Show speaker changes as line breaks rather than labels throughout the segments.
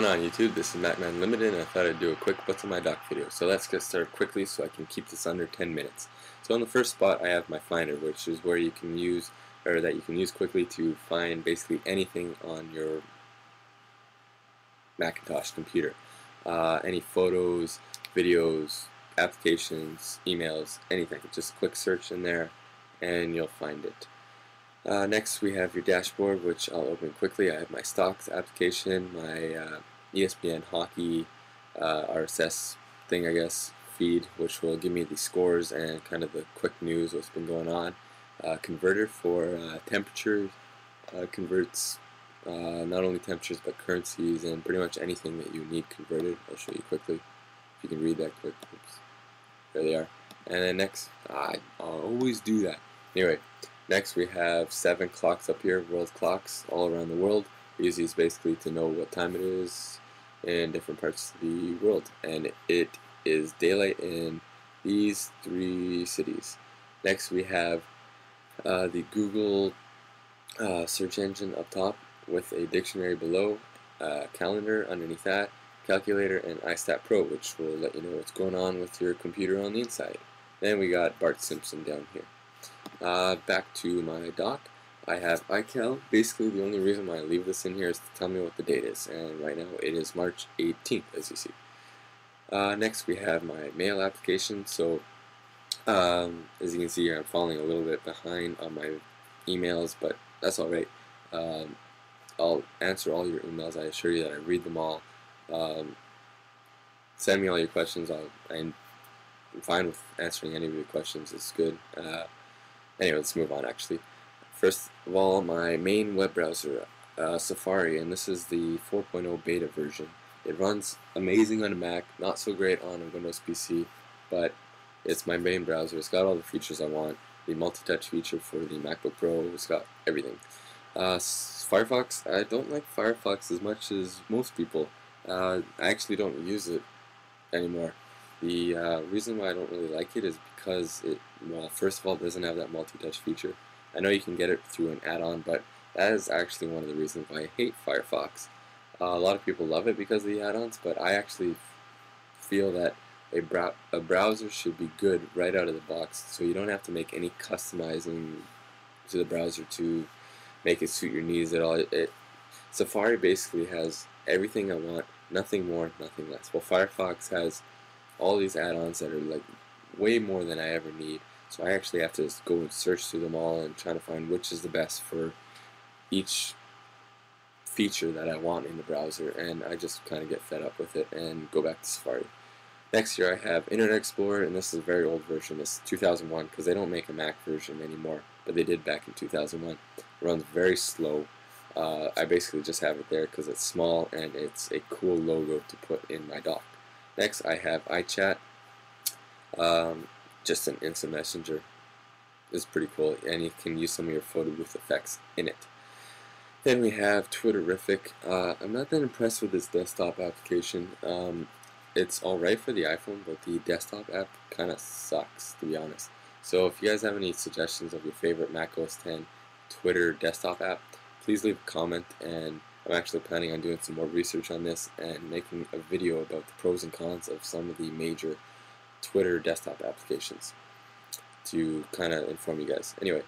going on YouTube? This is MacMan Limited and I thought I'd do a quick what's on my dock video. So let's get started quickly so I can keep this under 10 minutes. So on the first spot I have my Finder which is where you can use or that you can use quickly to find basically anything on your Macintosh computer. Uh, any photos, videos, applications, emails, anything. Just quick search in there and you'll find it. Uh, next we have your dashboard which I'll open quickly. I have my stocks application, my uh, ESPN hockey uh, RSS thing I guess feed which will give me the scores and kind of the quick news what's been going on. Uh, converter for uh, temperature uh, converts not only temperatures but currencies and pretty much anything that you need converted. I'll show you quickly if you can read that quick. Oops. There they are. And then next, I always do that. Anyway, Next we have seven clocks up here, world clocks all around the world. Easy is basically to know what time it is in different parts of the world. And it is daylight in these three cities. Next we have uh, the Google uh, search engine up top with a dictionary below, uh, calendar underneath that, calculator, and iStat Pro, which will let you know what's going on with your computer on the inside. Then we got Bart Simpson down here. Uh, back to my dock. I have iCal. Basically, the only reason why I leave this in here is to tell me what the date is, and right now it is March 18th, as you see. Uh, next, we have my mail application. So, um, as you can see here, I'm falling a little bit behind on my emails, but that's alright. Um, I'll answer all your emails. I assure you that I read them all. Um, send me all your questions. I'll, I'm fine with answering any of your questions. It's good. Uh, Anyway, let's move on actually. First of all, my main web browser, uh, Safari, and this is the 4.0 beta version. It runs amazing on a Mac, not so great on a Windows PC, but it's my main browser. It's got all the features I want. The multi-touch feature for the MacBook Pro, it's got everything. Uh, Firefox, I don't like Firefox as much as most people. Uh, I actually don't use it anymore. The uh, reason why I don't really like it is because it, well, first of all, it doesn't have that multi-touch feature. I know you can get it through an add-on, but that is actually one of the reasons why I hate Firefox. Uh, a lot of people love it because of the add-ons, but I actually feel that a, brow a browser should be good right out of the box, so you don't have to make any customizing to the browser to make it suit your needs at all. It, it, Safari basically has everything I want, nothing more, nothing less. Well, Firefox has all these add-ons that are like way more than I ever need. So I actually have to go and search through them all and try to find which is the best for each feature that I want in the browser and I just kind of get fed up with it and go back to Safari. Next year I have Internet Explorer and this is a very old version. This is 2001 because they don't make a Mac version anymore but they did back in 2001. It runs very slow. Uh, I basically just have it there because it's small and it's a cool logo to put in my dock. Next, I have iChat, um, just an instant messenger. It's pretty cool, and you can use some of your photo booth effects in it. Then we have Twitterrific. Uh, I'm not that impressed with this desktop application. Um, it's alright for the iPhone, but the desktop app kind of sucks, to be honest. So if you guys have any suggestions of your favorite Mac OS 10 Twitter desktop app, please leave a comment and I'm actually planning on doing some more research on this and making a video about the pros and cons of some of the major Twitter desktop applications to kind of inform you guys. Anyway,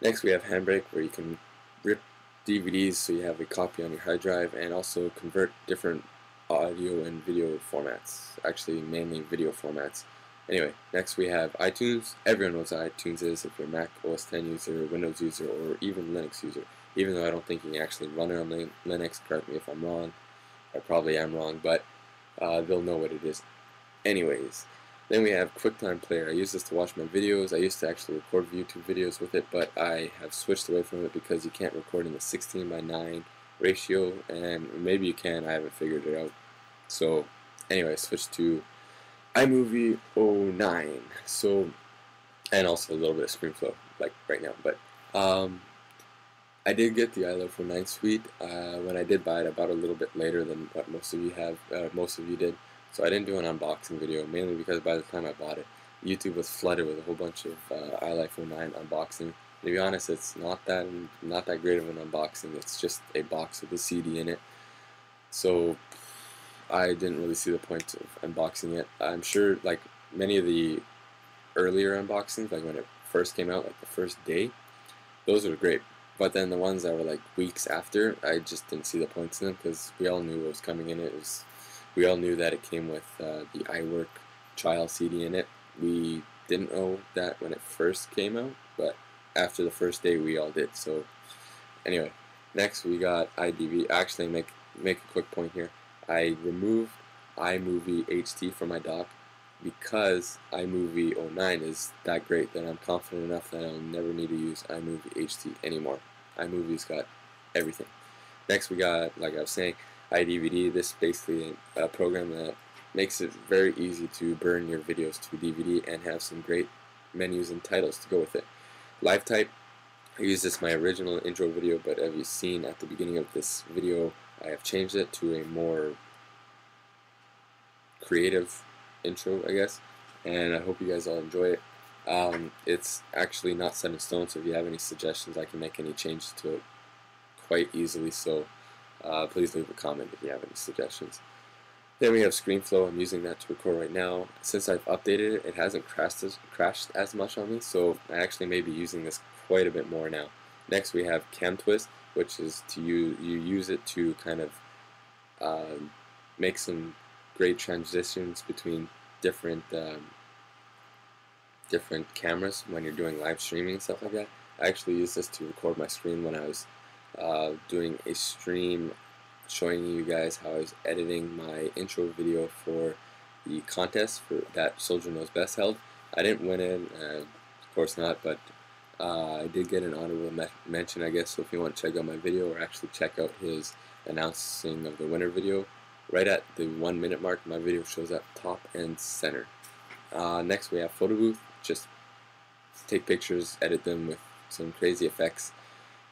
next we have Handbrake where you can rip DVDs so you have a copy on your hard drive and also convert different audio and video formats, actually mainly video formats. Anyway, next we have iTunes. Everyone knows what iTunes is if you're a Mac OS 10 user, Windows user, or even Linux user even though I don't think you can actually run it on Linux. Correct me if I'm wrong. I probably am wrong, but uh, they'll know what it is. Anyways, then we have QuickTime Player. I use this to watch my videos. I used to actually record YouTube videos with it, but I have switched away from it because you can't record in the 16 by 9 ratio, and maybe you can. I haven't figured it out. So, anyway, I switched to iMovie 09. So, and also a little bit of ScreenFlow, like right now. But um, I did get the iLife 09 suite. Uh, when I did buy it, I bought it a little bit later than what most of you have, uh, most of you did. So I didn't do an unboxing video, mainly because by the time I bought it, YouTube was flooded with a whole bunch of uh, iLife 09 unboxing. To be honest, it's not that not that great of an unboxing. It's just a box with a CD in it. So I didn't really see the point of unboxing it. I'm sure like many of the earlier unboxings, like when it first came out, like the first day, those were great. But then the ones that were like weeks after, I just didn't see the points in them because we all knew what was coming in. It was, we all knew that it came with uh, the iWork trial CD in it. We didn't know that when it first came out, but after the first day, we all did. So anyway, next we got iDVD. Actually, make make a quick point here. I removed iMovie HD from my dock because iMovie 09 is that great that I'm confident enough that I'll never need to use iMovie HD anymore. iMovie's got everything. Next we got, like I was saying, iDVD. This is basically a program that makes it very easy to burn your videos to DVD and have some great menus and titles to go with it. LiveType, I used this my original intro video, but as you've seen at the beginning of this video, I have changed it to a more creative intro, I guess, and I hope you guys all enjoy it. Um, it's actually not set in stone, so if you have any suggestions, I can make any changes to it quite easily, so uh, please leave a comment if you have any suggestions. Then we have ScreenFlow. I'm using that to record right now. Since I've updated it, it hasn't crashed as, crashed as much on me, so I actually may be using this quite a bit more now. Next we have CamTwist, which is to you you use it to kind of uh, make some great transitions between different um, different cameras when you're doing live streaming and stuff like that. I actually used this to record my screen when I was uh, doing a stream showing you guys how I was editing my intro video for the contest for that Soldier Knows Best held. I didn't win it, of course not, but uh, I did get an honorable me mention, I guess. So if you want to check out my video or actually check out his announcing of the winner video, right at the one minute mark, my video shows up top and center. Uh, next we have Photo Booth, just take pictures, edit them with some crazy effects,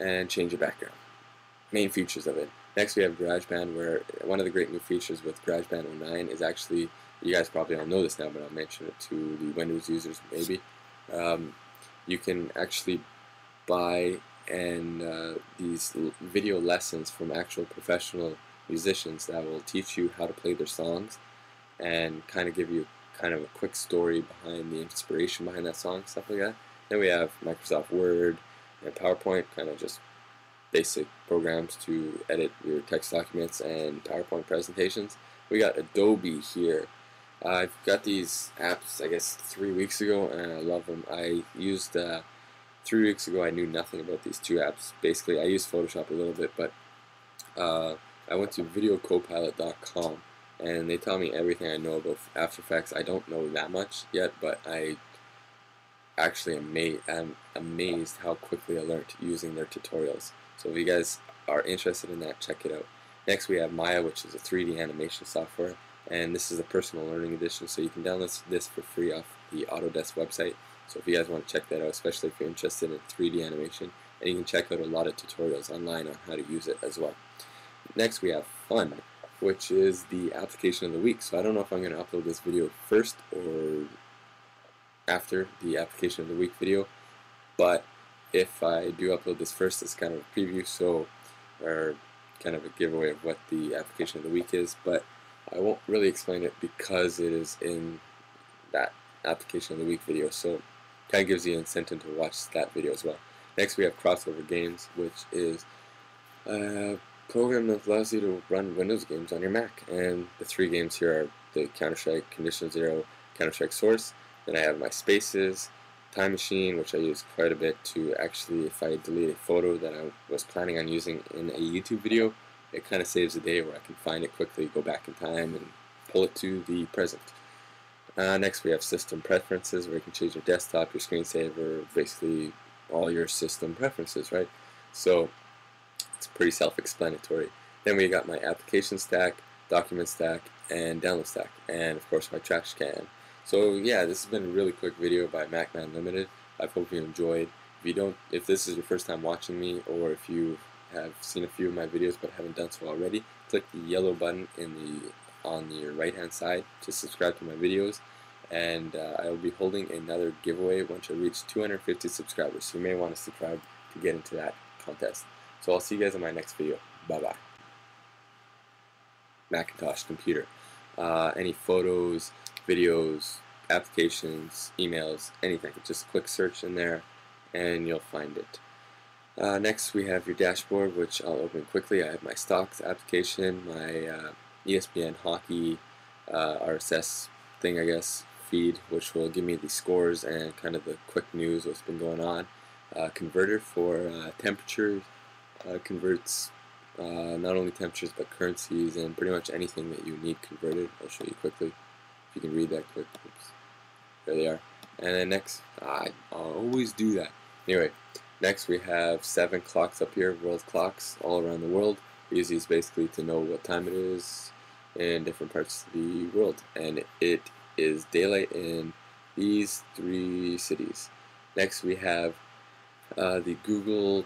and change the background. Main features of it. Next we have GarageBand, where one of the great new features with GarageBand 09 is actually, you guys probably all know this now, but I'll mention it to the Windows users maybe. Um, you can actually buy and uh, these video lessons from actual professional musicians that will teach you how to play their songs and kind of give you kind of a quick story behind the inspiration behind that song, stuff like that. Then we have Microsoft Word and PowerPoint, kind of just basic programs to edit your text documents and PowerPoint presentations. We got Adobe here. I've got these apps, I guess, three weeks ago, and I love them. I used, uh, three weeks ago, I knew nothing about these two apps. Basically, I used Photoshop a little bit, but uh, I went to videocopilot.com and they tell me everything I know about After Effects. I don't know that much yet, but I actually am, am amazed how quickly I learned using their tutorials. So if you guys are interested in that, check it out. Next we have Maya, which is a 3D animation software, and this is a personal learning edition, so you can download this for free off the Autodesk website. So if you guys want to check that out, especially if you're interested in 3D animation, and you can check out a lot of tutorials online on how to use it as well. Next we have Fun, which is the application of the week. So I don't know if I'm going to upload this video first or after the application of the week video, but if I do upload this first, it's kind of a preview, so or kind of a giveaway of what the application of the week is, but I won't really explain it because it is in that application of the week video, so kind of gives you an incentive to watch that video as well. Next we have Crossover Games, which is a program that allows you to run Windows games on your Mac. And the three games here are the Counter-Strike Condition Zero, Counter-Strike Source. Then I have my Spaces, Time Machine, which I use quite a bit to actually, if I delete a photo that I was planning on using in a YouTube video, it kind of saves the day where I can find it quickly, go back in time, and pull it to the present. Uh, next we have System Preferences, where you can change your desktop, your screensaver, basically all your system preferences, right? So it's pretty self-explanatory. Then we got my application stack, document stack, and download stack, and of course my trash can. So yeah, this has been a really quick video by MacMan Limited. I hope you enjoyed. If you don't, if this is your first time watching me, or if you have seen a few of my videos but haven't done so already, click the yellow button in the on your right hand side to subscribe to my videos and uh, I will be holding another giveaway once I reach 250 subscribers so you may want to subscribe to get into that contest. So I'll see you guys in my next video. Bye bye. Macintosh computer. Uh, any photos, videos, applications, emails, anything. Just click search in there and you'll find it. Uh, next we have your dashboard which I'll open quickly. I have my stocks application, my uh, ESPN hockey uh, RSS thing I guess feed which will give me the scores and kind of the quick news what's been going on. Uh, converter for uh, temperature uh, converts not only temperatures but currencies and pretty much anything that you need converted. I'll show you quickly you can read that quick. Oops. There they are. And then next, I always do that. Anyway, next we have seven clocks up here, world clocks all around the world. Easy is basically to know what time it is in different parts of the world. And it is daylight in these three cities. Next we have uh, the Google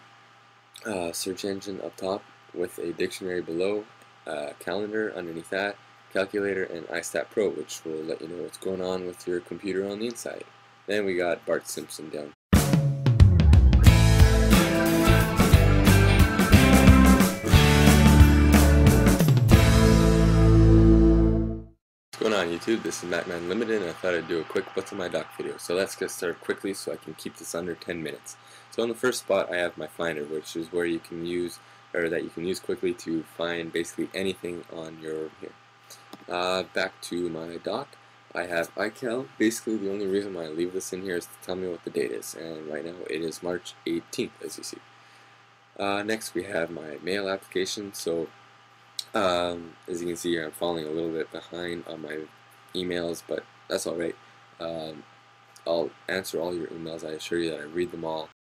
uh, search engine up top with a dictionary below, uh, calendar underneath that, calculator, and iStat Pro, which will let you know what's going on with your computer on the inside. Then we got Bart Simpson down. What's going on YouTube? This is MacMan Limited and I thought I'd do a quick what's in my dock video. So let's get started quickly so I can keep this under 10 minutes. So on the first spot I have my Finder which is where you can use or that you can use quickly to find basically anything on your here. Uh, back to my dock. I have iCal. Basically, the only reason why I leave this in here is to tell me what the date is, and right now it is March 18th, as you see. Uh, next, we have my mail application. So, um, as you can see here, I'm falling a little bit behind on my emails, but that's alright. Um, I'll answer all your emails. I assure you that I read them all.